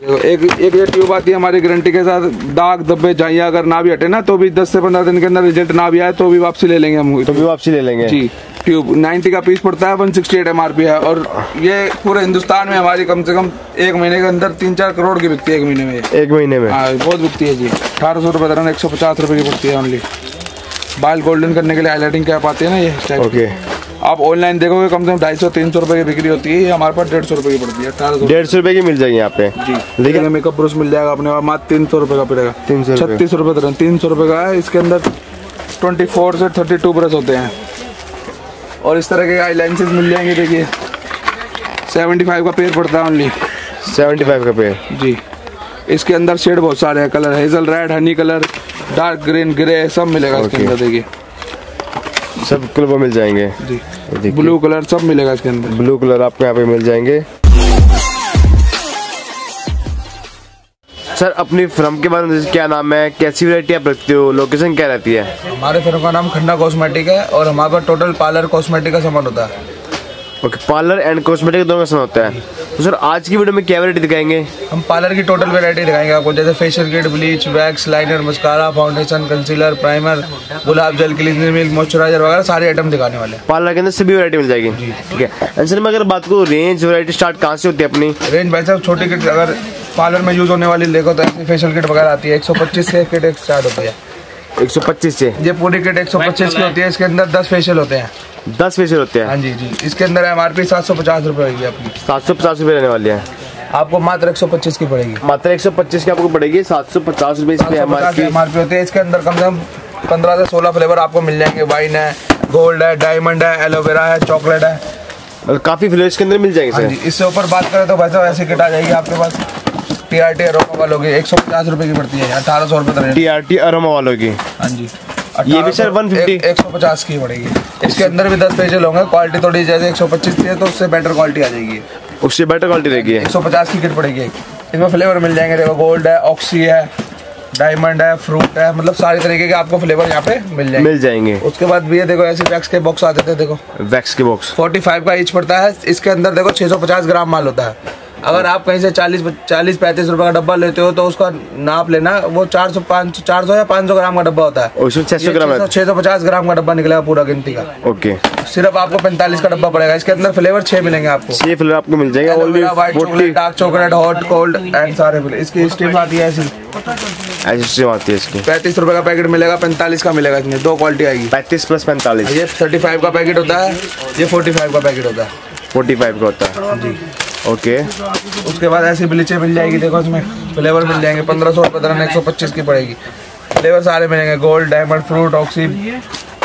एक एक ये ट्यूब आती है हमारी गारंटी के साथ दाग धब्बे चाहिए अगर ना भी हटे ना तो भी 10 से 15 दिन के अंदर रिज़ल्ट ना भी आए तो भी वापसी ले लेंगे हम। तो भी वापसी ले लेंगे। जी ट्यूब 90 का पीस पड़ता है 168 एमआरपी है और ये पूरे हिंदुस्तान में हमारी कम से कम एक महीने के अंदर तीन चार करोड़ की बिकती है एक महीने में। एक महीने में। हाँ बहुत बिकती है जी। अठारह सौ रुपये दरन एक सौ पचास रुपये की पड़ती है ओनली बाल गोल्डन करने के लिए हाईलाइटिंग कैप आती है ना ये। ओके आप ऑनलाइन देखोगे कम से कम ढाई सौ तीन सौ रुपये की बिक्री होती है हमारे पास डेढ़ सौ रुपये की पड़ती है डेढ़ सौ रुपए की मिल जाएगी यहाँ पे? जी। लेकिन मेकअप ब्रश मिल जाएगा अपने मात्र तीन सौ रुपये का पड़ेगा। 300 रुपये। छत्तीस तरह तीन सौ रुपये का है इसके अंदर ट्वेंटी फोर से थर्टी टू ब्रश होते हैं। और इस तरह के आई मिल जाएँगे देखिए। सेवेंटी फाइव का पेयर पड़ता है ओनली सेवेंटी फाइव का पे जी। इसके अंदर शेड बहुत सारे हैं colour hazel red honey colour dark green grey सब मिलेगा इसके अंदर देखिए। सब कलर मिल जाएँगे। जी। ब्लू कलर सब मिलेगा इसके अंदर। ब्लू कलर आपको यहाँ पे मिल जाएँगे। सर अपनी फर्म के बारे में क्या नाम है कैसी वैरायटी आप रखते हो लोकेशन क्या रहती है? हमारे फर्म का नाम खन्ना कॉस्मेटिक है और हमारे पास टोटल पार्लर कॉस्मेटिक का सामान होता है। ओके पार्लर एंड कॉस्मेटिक दोनों का सामान होता है। तो सर आज की वीडियो में क्या वैरायटी दिखाएँगे? हम पार्लर की टोटल वैरायटी दिखाएँगे आपको जैसे facial kit bleach wax liner mascara foundation concealer primer गुलाब जल क्लीनिंग मिल्क मॉइस्चराइजर वगैरह सारे आइटम दिखाने वाले हैं। पार्लर के अंदर सभी वैरायटी मिल जाएगी। ठीक है। एंड सर मैं अगर बात करूँ रेंज वैरायटी स्टार्ट कहाँ से होती है अपनी? रेंज भाई साहब छोटी किट अगर पार्लर में यूज़ होने वाली देखो तो ऐसी फेशियल किट वगैरह आती है। 125 से किट स्टार्ट होती है। 125 से ये पूरी किट 125 की होती है इसके अंदर 10 फेशियल होते हैं। 10 फेशियल होते हैं। हाँ जी जी। इसके अंदर एम आर पी सात सौ पचास रुपये होगी अपनी सात सौ पचास रुपये रहने वाली है। आपको मात्र एक सौ पच्चीस की पड़ेगी। मात्र 125 की आपको पड़ेगी सात सौ पचास रुपये इस पे M R M R P होती है। इसके अंदर कम से कम पंद्रह से सोलह फ्लेवर आपको मिल जाएँगे। वाइन है गोल्ड है डायमंड है एलोवेरा है चॉकलेट है। काफ़ी फ्लेवर्स के अंदर मिल जाएँगे हाँ सर। इससे ऊपर बात करें तो वैसे ऐसी किट आ जाएगी आपके पास। टी आर टी अरोमा वालों की एक सौ पचास रुपये की पड़ती है अठारह सौ रुपये टी आर टी अरोमा वालों की। हाँ जी। ये भी सर 150? एक सौ पचास की पड़ेगी। इसके अंदर भी दस फेशियल होंगे क्वालिटी थोड़ी जैसे एक सौ पच्चीस की है तो उससे बेटर क्वालिटी आ जाएगी। उससे बेटर क्वालिटी रहेगी। एक सौ पचास की किट पड़ेगी। इसमें फ्लेवर मिल जाएँगे। देखो गोल्ड है ऑक्सी है डायमंड है फ्रूट है मतलब सारे तरीके के आपको फ्लेवर यहाँ पे मिल जाएँगे। मिल जाएँगे। उसके बाद भी ये देखो ऐसे वैक्स के बॉक्स आते थे देखो। वैक्स के बॉक्स 45 का ईच पड़ता है। इसके अंदर देखो 650 ग्राम माल होता है। अगर आप कहीं से 40 40 पैंतीस रुपए का डब्बा लेते हो तो उसका नाप लेना वो चार सौ 400 500 400 या 500 ग्राम का डब्बा होता है। उसमें 600 ग्राम छह सौ पचास ग्राम का डब्बा निकलेगा पूरा गिनती का। ओके। सिर्फ़ आपको 45 का डब्बा पड़ेगा इसके अंदर फ्लेवर छह मिलेंगे आपको। छह फ्लेवर आपको मिल जाएगा white chocolate dark chocolate hot cold and सारे इसकी स्टिप आती है ऐसी। आती है इसकी। पैंतीस रुपए का पैकेट मिलेगा पैंतालीस का मिलेगा इसमें दो क्वालिटी आएगी। पैंतीस प्लस पैंतालीस। ये थर्टी फाइव का पैकेट होता है ये फोर्टी फाइव का पैकेट होता है। फोर्टी फाइव का होता है। जी। ओके उसके बाद ऐसी ब्लीचें मिल जाएगी देखो इसमें फ्लेवर मिल जाएँगे पंद्रह सौ रुपये तरह एक सौ पच्चीस की पड़ेगी फ्लेवर सारे मिलेंगे gold diamond fruit oxy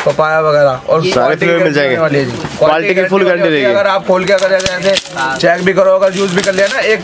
papaya वगैरह और सारे flavour मिल जाएँगे। है। Quality की guarantee रहेगी। अगर आप खोल के अगर चेक भी करो अगर यूज़ भी कर लिया ना एक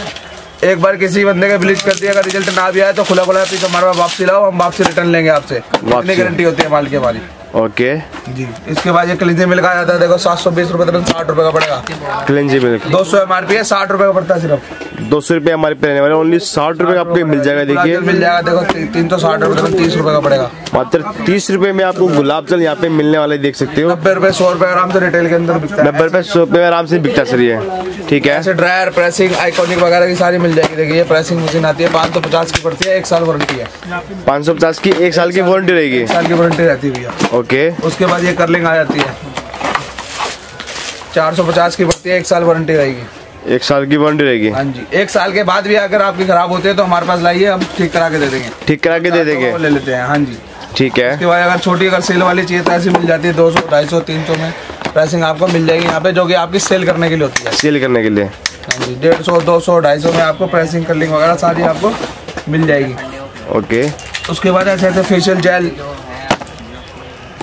एक बार किसी बंदे का ब्लीच कर दिया अगर रिज़ल्ट ना भी आया तो खुला खुला पीस हमारे पास वापसी लाओ हम वापसी रिटर्न लेंगे आपसे इतनी। गारंटी होती है माल की हमारी ओके जी। इसके बाद ये क्लिंजी मिल का जाता है देखो सात सौ बीस रूपए तरह साठ रूपए का पड़ेगा। क्लिंजी मिल्क दो सौ एम आर पी है साठ रूपए का पड़ता है सिर्फ़। दो सौ रुपये हमारे पे रहने वाले ओनली साठ रुपये का आपको मिल जाएगा देखिए। मिल जाएगा देखो तीन सौ साठ रुपये तीस रुपये का पड़ेगा। मात्र तीस रुपये में आपको गुलाब जल यहाँ पे मिलने वाले देख सकते हो। नब्बे रुपये सौ रुपये आराम से रिटेल के अंदर नब्बे रुपये सौ रुपये आराम से बिकता सर ये। ठीक है। ऐसे ड्रायर प्रेसिंग आइकॉनिक वगैरह की सारी मिल जाएगी देखिए प्रेसिंग मशीन आती है पाँच सौ पचास की पड़ती है एक साल वारंटी है। पाँच सौ पचास की एक साल की वारंटी रहेगी। साल की वारंटी रहती है भैया। ओके। उसके बाद ये करलिंग आ जाती है। चार सौ पचास की पड़ती है एक साल वारंटी रहेगी। एक साल की वारंटी रहेगी। हाँ जी एक साल के बाद भी अगर आपकी खराब होती है तो हमारे पास लाइए हम ठीक करा के दे देंगे। ठीक करा के दे देंगे। ले लेते हैं हाँ जी। ठीक है। उसके बाद अगर छोटी अगर सेल वाली चाहिए तो ऐसी मिल जाती है दो सौ ढाई सौ तीन सौ में। प्राइसिंग आपको मिल जाएगी यहाँ पे जो कि आपकी सेल करने के लिए होती है। सेल करने के लिए। हाँ जी डेढ़ सौ दो सौ ढाई सौ में आपको प्राइसिंग करलिंग वगैरह सारी आपको मिल जाएगी। ओके उसके बाद ऐसे ऐसे facial gel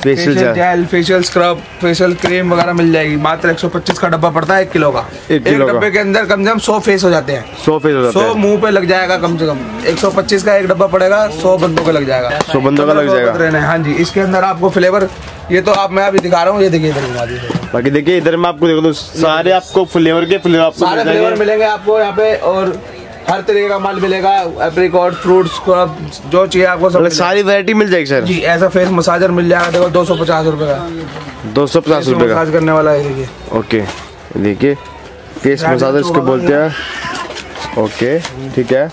facial gel facial scrub facial cream वगैरह मिल जाएगी। मात्र 125 का डब्बा पड़ता है एक किलो का। एक किलो डब्बे के अंदर कम से कम सौ फेस हो जाते हैं। सौ फेस हो जाता सौ है। मुँह पे लग जाएगा कम से कम। 125 का एक डब्बा पड़ेगा सौ बंदों का लग जाएगा। सौ बंदों का लग जाएगा। हैं। जी इसके अंदर आपको फ्लेवर ये तो आप मैं अभी दिखा रहा हूँ ये देखिए इधर बाकी देखिए इधर में आपको देखो तो सारे आपको फ्लेवर के फ्लेवर आपको सारे फ्लेवर मिलेंगे आपको यहाँ पे और हर तरीके का माल मिलेगा एप्रिकॉट फ्रूट्स जो चाहिए आपको सब मतलब। सारी वैरायटी मिल जाएगी सर जी ऐसा फेस मसाजर मिल जाएगा देखो दो सौ पचास रुपए का। दो सौ पचास रुपये का मसाज करने वाला है देखिए। ओके देखिए फेस मसाजर इसको बोलते हैं। ओके ठीक है।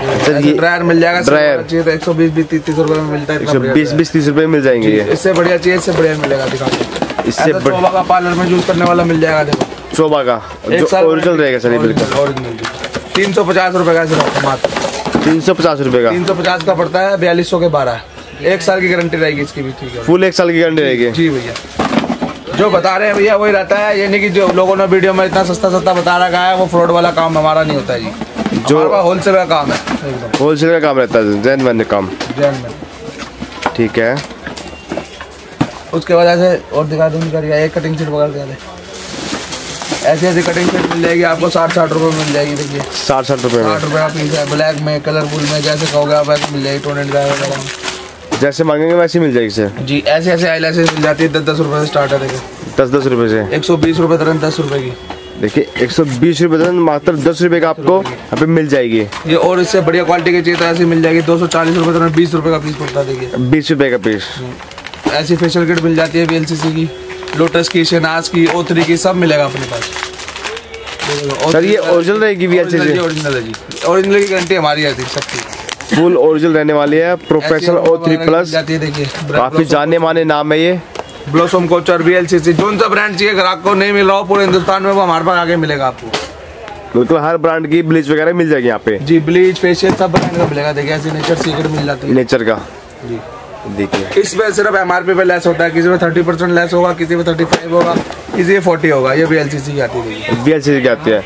ये- ड्रायर मिल जाएगा ड्रायर। चाहिए तो एक सौ बीस बीस तीस में मिलता है बीस बीस तीस मिल जाएँगे ये। इससे बढ़िया चाहिए इससे बढ़िया मिलेगा इससे चोबा का पार्लर में यूज़ करने वाला मिल जाएगा देखो। चोबा का ओरिजिनल रहेगा सर ये बिल्कुल। ओरिजिनल तीन सौ पचास रुपए का सिर्फ़ मात्र तीन सौ पचास रुपए का। तीन सौ पचास का पड़ता है बयालीस सौ के बारह। एक साल की गारंटी रहेगी इसकी भी ठीक है। फुल एक साल की गारंटी रहेगी। जी भैया। जो बता रहे हैं भैया वही रहता है। ये नहीं कि जो लोगों ने वीडियो में इतना सस्ता सस्ता बता रखा है वो फ्रॉड वाला काम हमारा नहीं होता है जी। जो- होलसेल का काम है। होलसेल का काम रहता है जैन मन काम। जैन में ठीक है। उसके बाद ऐसे और दिखा दूँ करिए। एक कटिंग सीट वगैरह दिखा दे ऐसी ऐसी कटिंग सीट मिल जाएगी आपको साठ साठ रुपए मिल जाएगी देखिए। साठ साठ रुपए साठ रुपए का पीस है ब्लैक में कलरफुल में जैसे कहोगे आप वैसे मिल जाएगी टोनेट का जैसे मांगेंगे वैसे मिल जाएगी सर जी ऐसे ऐसे आई मिल जाती है दस दस रुपए से स्टार्ट है देखिए। दस दस रुपए से। एक सौ बीस रुपए तुरंत दस रुपए की। देखिए एक सौ बीस रुपए तो मात्र दस रुपए का आपको यहाँ पे मिल जाएगी। ये और इससे बढ़िया क्वालिटी की चाहिए तो ऐसी मिल जाएगी दो सौ चालीस रुपए तुरंत बीस रुपए का पीस पड़ता है देखिए। बीस रुपए का पीस ऐसी फेशियल किट मिल जाती है वीएलसीसी की। लोटस की शनाज की ओ थ्री की सब मिलेगा अपने पास। सर, ये original रहेगी VLCC? ओरिजिनल है जी ओरिजिनल की गारंटी हमारी है सबकी। फुल ओरिजिनल रहने वाली है प्रोफेशनल ओ थ्री प्लस काफ़ी जाने माने नाम है ये। ब्लॉसम कोचर सी जो सा ब्रांड चाहिए ग्राहक को नहीं मिल रहा हो पूरे हिंदुस्तान में वो हमारे पास आगे मिलेगा आपको। बिल्कुल हर ब्रांड की ब्लीच वगैरह मिल जाएगी यहाँ पे। जी ब्लीच फेशियल सब ब्रांड का मिलेगा देखिए ऐसी नेचर सीक्रेट मिल जाती है। नेचर का। जी। देखिए। इसमें सिर्फ़ एमआरपी पे लेस होता है किसी में थर्टी परसेंट लेस होगा किसी में थर्टी फाइव होगा किसी में फोर्टी होगा ये भी एलसीसी की आती है। बी एल सी सी की आती है।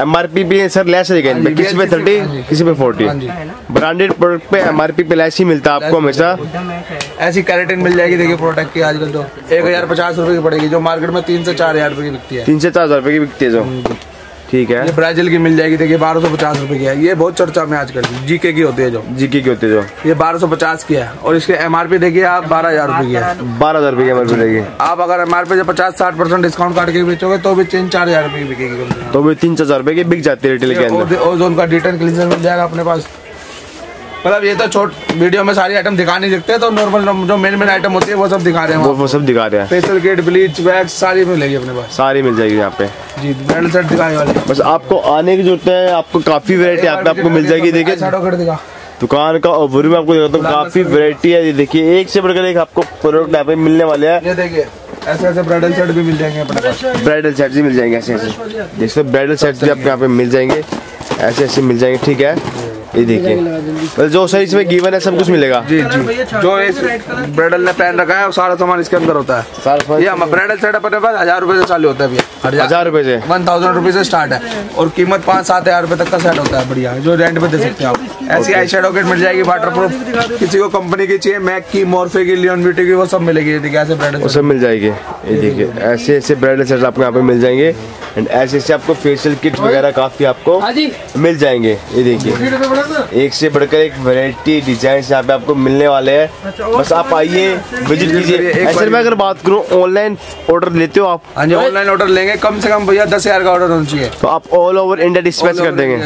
एम आर पी भी सर लेस रहेगा हाँ किसी पे थर्टी हाँ किसी पे फोर्टी हाँ ब्रांडेड प्रोडक्ट पे एम आर पी पे लेस ही मिलता है आपको हमेशा। ऐसी कैरेटिन मिल जाएगी देखिए प्रोडक्ट की आजकल तो। एक हज़ार पचास रुपए की पड़ेगी जो मार्केट में तीन से चार हज़ार रुपए की बिकती है। तीन से चार हज़ार रुपए की बिकती है जो। ठीक है। ये ब्राज़ील की मिल जाएगी। देखिए बारह सौ पचास रूपए की है। ये बहुत चर्चा में आजकल जीके की होती है जो। जीके की होती है जो। ये बारह सौ पचास की है। और इसके एमआरपी देखिए आप बारह हज़ार रुपए की है। बारह हज़ार रुपए की एम आर पी रहेगी आप अगर एमआरपी से पचास साठ परसेंट डिस्काउंट काट के बेचोगे तो भी तीन चार हज़ार रुपए की बिकेगी। तो भी तीन चार हज़ार रुपए की बिक जाती है रिटेल के अंदर। और ओजोन का डिटेल क्लीनर मिल जाएगा अपने पास। मतलब ये तो छोट वीडियो में सारी आइटम दिखा नहीं सकते तो नॉर्मल जो मेन मेन आइटम होती है वो सब दिखा रहे हैं वो वो सब दिखा रहे हैं। फेशियल किट ब्लीच वैक्स सारी मिलेगी अपने पास। सारी मिल जाएगी यहाँ पे। जी ब्रांड सेट दिखाने वाले बस आपको आने की ज़रूरत है आपको काफ़ी वेरायटी यहाँ पे आपको मिल जाएगी देखिए। दिखा। दुकान का ओवरव्यू में आपको दिखाता हूँ काफ़ी वेरायटी है ये देखिए एक से बढ़कर एक आपको प्रोडक्ट यहाँ पे मिलने वाले हैं। ये देखिए ऐसे ऐसे ब्राइडल सेट भी मिल जाएँगे अपने पास। ब्राइडल सेट भी मिल जाएँगे ऐसे ऐसे। जैसे ब्राइडल सेट भी आपको यहाँ पे मिल जाएँगे। ऐसे ऐसे मिल जाएँगे ठीक है? ये देखिए। मतलब जो सही इसमें गिवन है सब कुछ मिलेगा। जी जी। जो इस ब्राइडल ने पहन रखा है सारा सामान इसके अंदर होता है। सारा ये ब्राइडल सेट अपने पास हज़ार रुपए से चालू होता है भैया। हज़ार रुपए से। वन थाउज़ेंड रुपीज़ से स्टार्ट है। और कीमत पाँच सात हज़ार रुपए तक का सेट होता है बढ़िया। जो रेंट पे दे सकते हैं आप। ऐसी आई शेडो किट मिल जाएगी वाटर प्रूफ किसी को कंपनी की चाहिए मैक की मोरफे की लियोन ब्यूटी की वो सब मिलेगी। ये देखिए ऐसे ब्रांड सब मिल जाएगी। ये देखिए ऐसे ऐसे ब्राइडल सेट आपको यहाँ पे मिल जाएँगे। एंड ऐसे ऐसे आपको फेशियल किट वगैरह काफ़ी आपको मिल जाएँगे। ये देखिए। एक से बढ़कर एक वैरायटी डिज़ाइन यहाँ पे आपको मिलने वाले हैं। बस आप आइए विज़िट कीजिए। ऐसे में अगर बात करूँ ऑनलाइन ऑर्डर लेते हो आप? हाँ जी ऑनलाइन ऑर्डर लेंगे। कम से कम भैया दस हज़ार का ऑर्डर होना चाहिए। तो आप ऑल ओवर इंडिया डिस्पैच कर देंगे।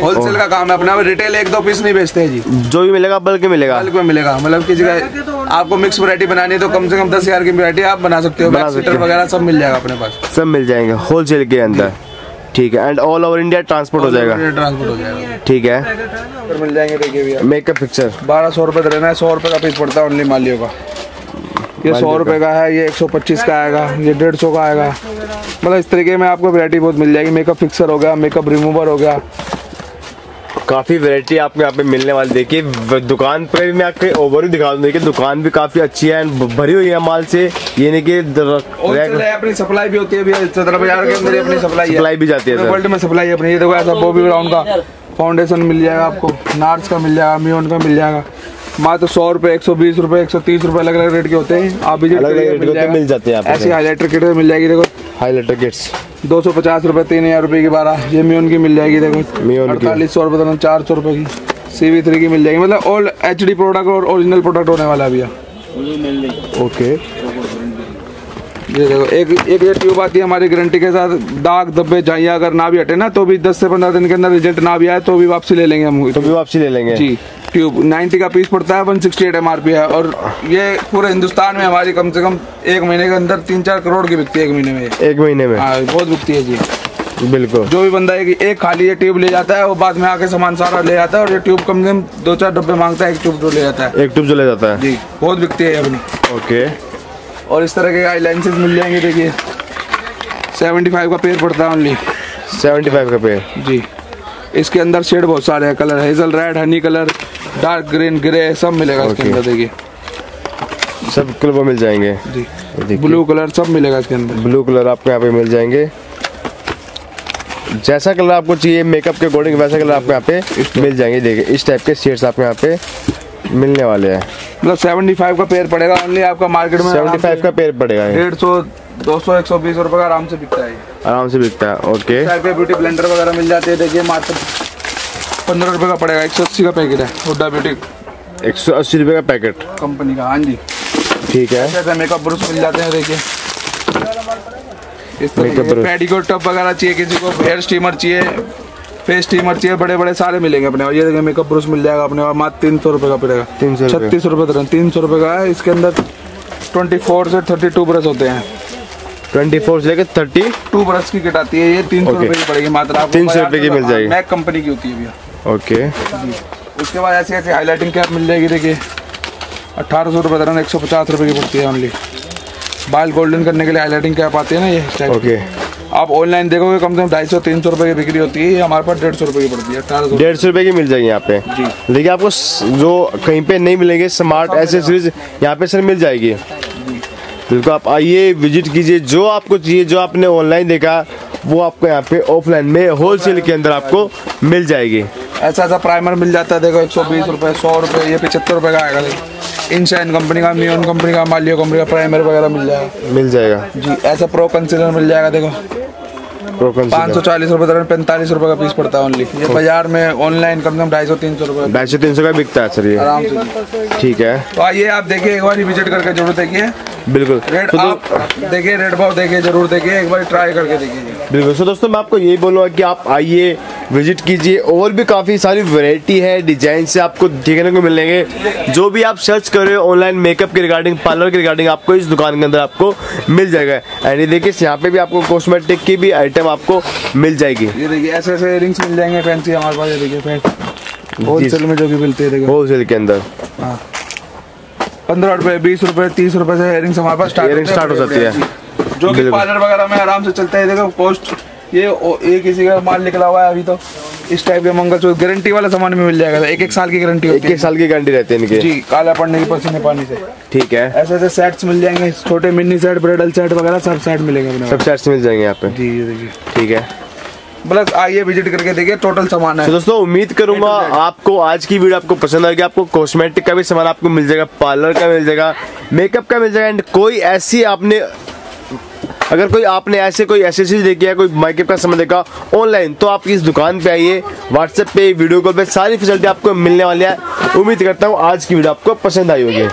होलसेल का काम है अपना। रिटेल एक दो पीस नहीं बेचते हैं जी। जो भी मिलेगा बल्कि मिलेगा। बल्क में मिलेगा। मतलब किसी का आपको मिक्स वैरायटी बनानी है तो कम से कम दस हज़ार की वैरायटी आप बना सकते हो। हो। वगैरह सब मिल जाएगा अपने पास। सब मिल जाएँगे होलसेल के अंदर। ठीक है and all over India transport हो जाएगा। ट्रांसपोर्ट हो जाएगा। ठीक है। मिल जाएँगे देखिए भैया मेकअप पिक्चर बारह सौ रुपये का रहना है सौ रुपये का पीस पड़ता है ओनली मालियों का। ये सौ रुपये का है ये एक सौ पच्चीस का आएगा ये डेढ़ सौ का आएगा। मतलब इस तरीके में आपको वैरायटी बहुत मिल जाएगी। मेकअप फिक्सर हो गया मेकअप रिमूवर हो गया। काफ़ी वैरायटी आपको यहाँ पे मिलने वाली। देखिए दुकान पर भी मैं आपको ओवरव्यू दिखा दूँ। देखिए दुकान भी काफ़ी अच्छी है भरी हुई है माल से। ये नहीं कि अपनी सप्लाई भी होती है भैया बाज़ार के अंदर अपनी सप्लाई सप्लाई भी जाती है वर्ल्ड में सप्लाई अपनी। ये देखो ऐसा बॉबी ब्राउन का फाउंडेशन मिल जाएगा आपको। नार्स का मिल जाएगा मियोन का मिल जाएगा। मात्र सौ रुपए एक सौ बीस रुपए एक सौ तीस रुपए अलग अलग रेट के होते हैं। आप विज़िट जाएगा। मिल जाते हैं ऐसी हाईलाइटर किट मिल जाएगी देखो। हाईलाइटर किट्स दो सौ पचास रुपए तीन हज़ार रुपए की बारह। ये मियोन की मिल जाएगी देखो। मियोन अड़तालीस सौ रुपए चार सौ रुपए की। सी वी थ्री की मिल जाएगी। मतलब ऑल एच डी प्रोडक्ट और ओरिजिनल प्रोडक्ट होने वाला है भैया। ओके ये देखो एक एक ये ट्यूब आती है हमारी गारंटी के साथ। दाग धब्बे जाइया अगर ना भी हटे ना तो भी 10 से 15 दिन के अंदर रिज़ल्ट ना भी आए तो भी वापसी ले लेंगे हम। तो भी वापसी ले लेंगे। जी। ट्यूब 90 का पीस पड़ता है 168 एमआरपी है। और ये पूरे हिंदुस्तान में हमारी कम से कम एक महीने के अंदर तीन चार करोड़ की बिकती है एक महीने में। एक महीने में? हाँ बहुत बिकती है जी। बिल्कुल। जो भी बंदा एक, एक खाली ये ट्यूब ले जाता है वो बाद में आके सामान सारा ले जाता है और ये ट्यूब कम से कम दो चार डब्बे माँगता है एक ट्यूब जो ले जाता है। एक ट्यूब चले जाता है? जी बहुत बिकती है अपनी। ओके। और इस तरह के आई लेंसेज मिल जाएँगे देखिए। सेवेंटी फाइव का पेड़ पड़ता है ओनली सेवेंटी फाइव का पेड़? जी। इसके अंदर शेड बहुत सारे हैं colour hazel red honey colour dark green grey सब मिलेगा इसके अंदर देखिए। सब कलर वो मिल जाएँगे। जी। ब्लू कलर सब मिलेगा इसके अंदर। ब्लू कलर आपको यहाँ पे मिल जाएँगे। जैसा कलर आपको चाहिए मेकअप के अकॉर्डिंग वैसा कलर आपको यहाँ पे मिल जाएँगे। देखिए इस टाइप के शेड्स आपको यहाँ पे मिलने वाले हैं। मतलब सेवेंटी फाइव का पेड़ पड़ेगा ओनली आपका मार्केट में सेवेंटी फाइव का पेड़ पड़ेगा डेढ़ सौ दो सौ एक सौ बीस रुपए का आराम से बिकता है आराम से बिकता है ओके ब्यूटी ब्लेंडर वगैरह मिल जाते हैं देखिए मात्र पंद्रह रुपए का पड़ेगा एक सौ अस्सी का पैकेट है हुड्डा ब्यूटी एक सौ अस्सी रुपये का पैकेट कंपनी का हाँ जी। ठीक है। ऐसे मेकअप ब्रश मिल जाते हैं देखिए। पेडिकोट टब वगैरह चाहिए किसी को हेयर स्टीमर चाहिए फेस स्टीमर चाहिए बड़े बड़े सारे मिलेंगे अपने और ये देखिए मेकअप ब्रश मिल जाएगा अपने और मात्र तीन सौ रुपये का पड़ेगा। 300 रुपये। छत्तीस रुपये तरह तीन सौ रुपये का है इसके अंदर ट्वेंटी फोर से थर्टी टू ब्रश होते हैं। ट्वेंटी फोर से लेकर थर्टी टू ब्रश की किट आती है ये तीन सौ. रुपये की पड़ेगी मात्र आपको 300 रुपये की मिल जाएगी। मैक कंपनी की होती है भैया। ओके उसके बाद ऐसी ऐसी हाईलाइटिंग कैप मिल जाएगी देखिए। अट्ठारह सौ रुपये तरह एक सौ पचास रुपये की पड़ती है ओनली बाल गोल्डन करने के लिए हाईलाइटिंग कैप आती है ना ये ओके आप ऑनलाइन देखोगे कम से कम ढाई सौ तीन सौ रुपये की बिक्री होती है हमारे पास डेढ़ सौ रुपये की पड़ती है अठारह डेढ़ सौ रुपये की मिल जाएगी यहाँ पे। जी। देखिए आपको जो कहीं पे नहीं मिलेंगे स्मार्ट एसेसरीज यहाँ पे सर मिल जाएगी। बिल्कुल आप आइए विज़िट कीजिए जो आपको चाहिए जो आपने ऑनलाइन देखा वो आपको यहाँ पे ऑफलाइन में होलसेल के अंदर आपको मिल जाएगी। ऐसा ऐसा प्राइमर मिल जाता है देखो एक सौ बीस रुपये सौ रुपये ये पचहत्तर रुपये का आएगा। इनशाइन कंपनी का मियोन कंपनी का मालियो कंपनी का प्राइमर वगैरह मिल जाएगा। मिल जाएगा। जी ऐसा प्रो कंसीलर मिल जाएगा देखो। पाँच सौ चालीस रुपये तरह पैंतालीस रुपये का पीस पड़ता है ओनली ये बाज़ार में ऑनलाइन कम से कम ढाई सौ तीन सौ रुपये ढाई सौ तीन सौ का बिकता है सर ये। आराम से। ठीक है। तो आइए आप देखिए एक बार विज़िट करके ज़रूर देखिए। बिल्कुल। रेट तो आप देखिए रेट भाव देखिए ज़रूर देखिए एक बार ट्राई करके देखिए। बिल्कुल। सो दोस्तों मैं आपको यही बोलूँगा कि आप आइए विज़िट कीजिए। और भी काफ़ी सारी वैरायटी है डिज़ाइन से आपको देखने को मिलेंगे। जो भी आप सर्च कर रहे हो ऑनलाइन मेकअप के रिगार्डिंग पार्लर के रिगार्डिंग आपको इस दुकान के अंदर आपको मिल जाएगा। एंड ये देखिए यहाँ पे भी आपको कॉस्मेटिक की भी आइटम आपको मिल जाएगी। ये देखिए ऐसे ऐसे रिंग्स मिल जाएँगे फैंसी हमारे पास ये देखिए होलसेल में जो भी मिलते हैं देखो होलसेल के अंदर। हाँ। पंद्रह रुपए बीस रुपए तीस रुपए से इयरिंग्स हमारे पास स्टार्ट हो। जाती है। जो कि पार्लर वगैरह में आराम से चलता है देखो कॉस्ट ये ये किसी का माल निकला हुआ है अभी तो। इस टाइप के मंगलसूत्र गारंटी वाला सामान भी मिल जाएगा एक एक साल की गारंटी एक एक साल की गारंटी रहती है इनके। जी काला पड़ने की पसीने पानी से। ठीक है। ऐसे ऐसे सेट्स मिल जाएँगे छोटे मिनी सेट ब्राइडल सेट वगैरह सब सेट मिलेंगे सब सेट्स मिल जाएँगे यहाँ पे। जी देखिए ठीक है। बस आइए विज़िट करके देखिए टोटल सामान तो है दोस्तों उम्मीद करूँगा आपको आज की वीडियो आपको पसंद आएगी। आपको कॉस्मेटिक का भी सामान आपको मिल जाएगा पार्लर का मिल जाएगा मेकअप का मिल जाएगा। एंड कोई ऐसी आपने अगर कोई आपने ऐसे कोई एसेसरीज देखी है, कोई मेकअप का समय देखा ऑनलाइन तो आप इस दुकान पे आइए व्हाट्सएप पे वीडियो कॉल पे, सारी फैसिलिटी आपको मिलने वाली है। उम्मीद करता हूँ आज की वीडियो आपको पसंद आई होगी।